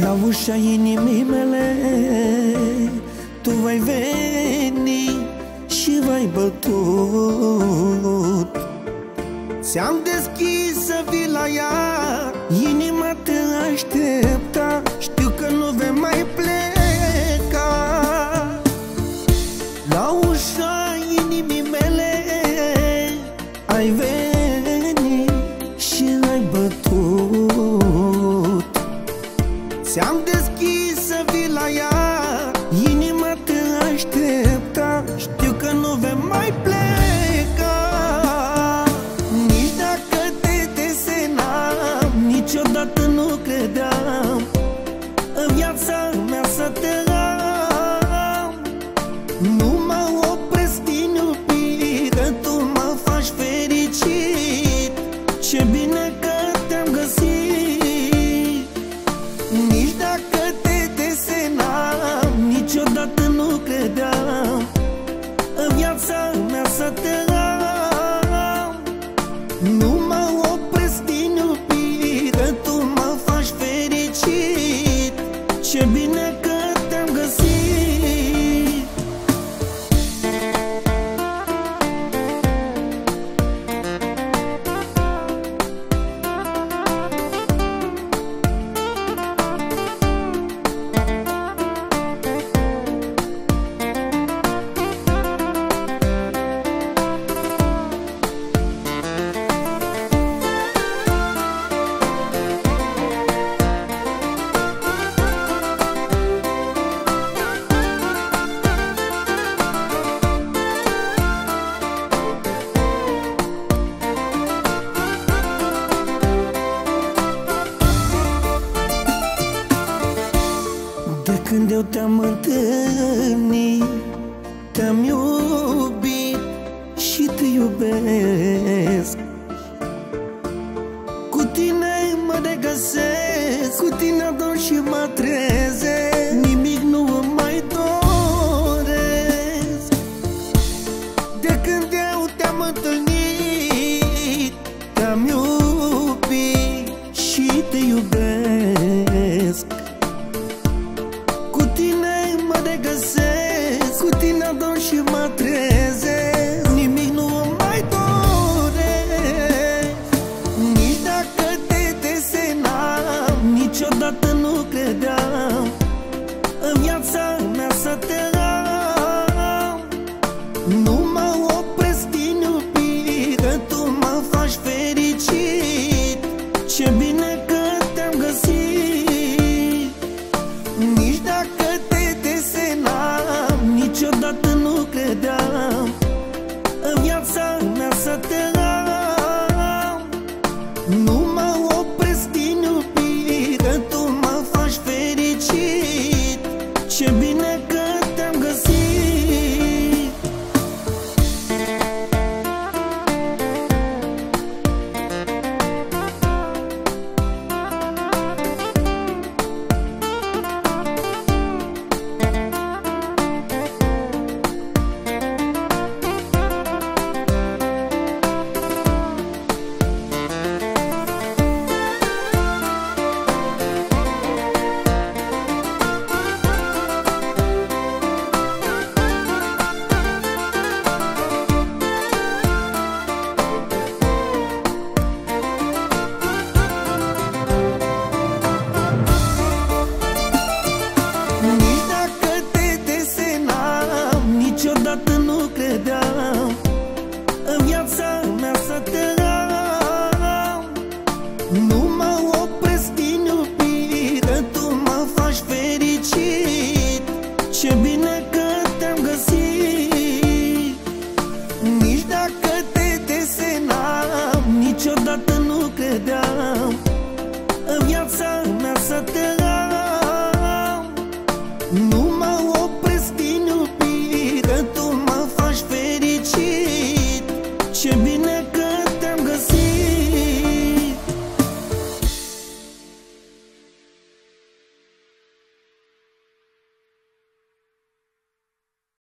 La ușa inimii mele Tu vei veni și vei bătut. Ți-am deschis să vii la ea Inima te aștepta eu te amante Deocamdată nu credeam No